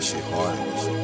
this shit hard.